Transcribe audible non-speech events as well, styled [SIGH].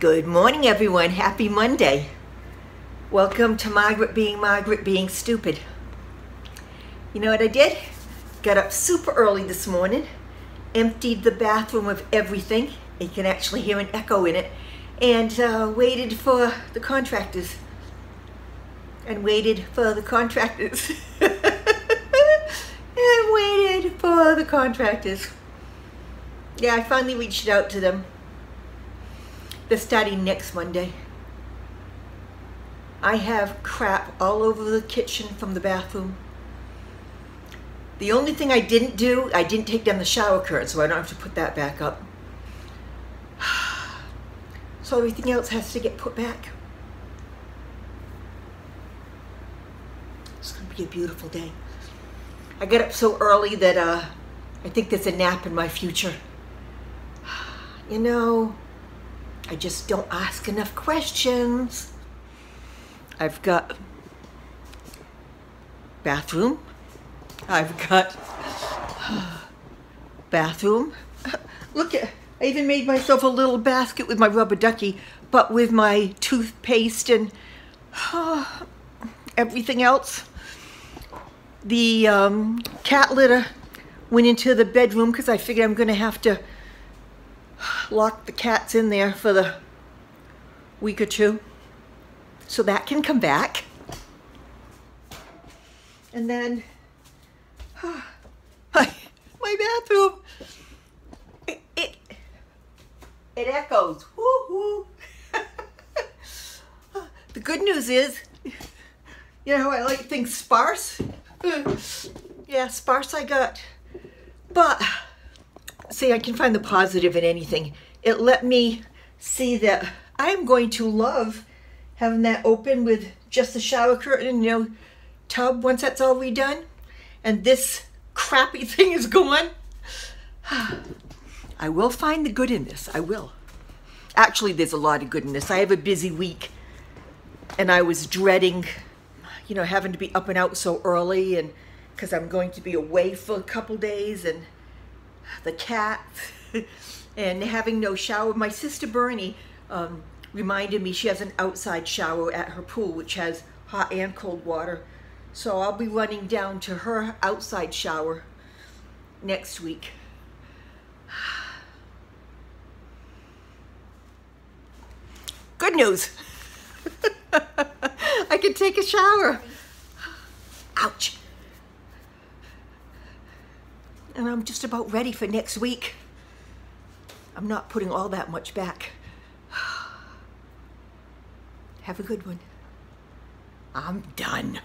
Good morning, everyone. Happy Monday. Welcome to Margaret being Margaret being stupid. You know what I did? Got up super early this morning, emptied the bathroom of everything. You can actually hear an echo in it, and uh, waited for the contractors. And waited for the contractors. [LAUGHS] and waited for the contractors. Yeah, I finally reached out to them. They're starting next Monday. I have crap all over the kitchen from the bathroom. The only thing I didn't do, I didn't take down the shower curtain, so I don't have to put that back up. [SIGHS] So everything else has to get put back. It's to be a beautiful day. I get up so early that uh, I think there's a nap in my future. [SIGHS] You know, I just don't ask enough questions. I've got bathroom. I've got [SIGHS] bathroom. [SIGHS] Look at, I even made myself a little basket with my rubber ducky, but with my toothpaste and uh, [SIGHS] everything else. The um, cat litter went into the bedroom because I figured I'm going to have to lock the cats in there for the week or two so that can come back. And then [SIGHS] my, my bathroom, it, it, it echoes. Woo [LAUGHS] the good news is, you know, I like things sparse. Yeah, sparse I got. But see, I can find the positive in anything. It let me see that I'm going to love having that open with just the shower curtain, you know, tub once that's all redone. And this crappy [LAUGHS] thing is gone. [SIGHS] I will find the good in this. I will. Actually, there's a lot of good in this. I have a busy week and I was dreading, you know, having to be up and out so early and because I'm going to be away for a couple days and the cat, [LAUGHS] and having no shower. My sister Bernie um, reminded me she has an outside shower at her pool, which has hot and cold water. So I'll be running down to her outside shower next week. [SIGHS] Good news. [LAUGHS] I can take a shower. Ouch and I'm just about ready for next week. I'm not putting all that much back. [SIGHS] Have a good one. I'm done.